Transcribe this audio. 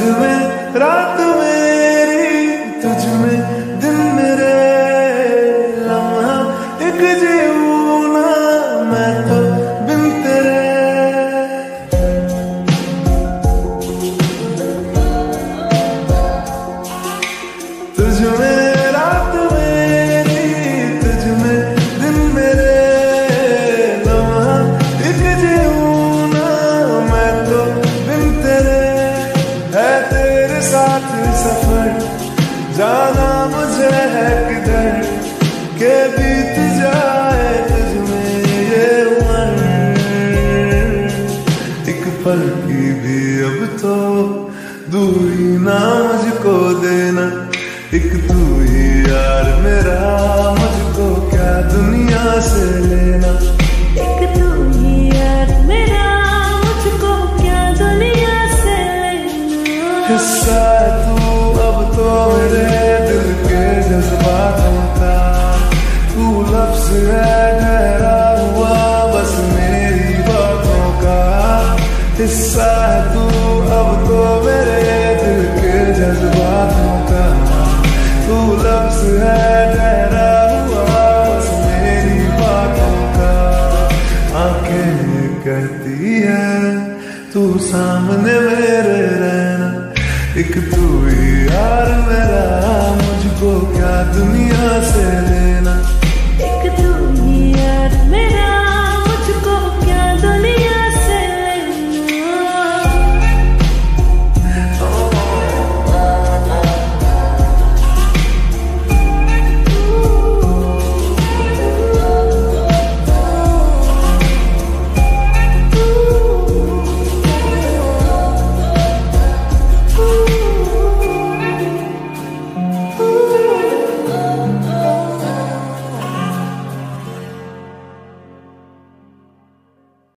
में रात साथ सफ़र। जाना मुझे है किधर के बीत जाए तुझमें ये उम्र। एक पल की भी अब तो दूरी ना मुझको देना, एक तू ही यार हिस्सा तू अब तो मेरे दिल के जज्बातों का। तू लफ्ज है ठहरा हुआ, बस मेरी बातों का। हिस्सा तू अब तो मेरे दिल के जज्बातों का। तू लफ्ज है ठहरा हुआ, बस मेरी बातों का। आँखें कहती है, तू सामने मेरे रहना एक तू यार मेरा मुझको क्या दुनिया से लेना?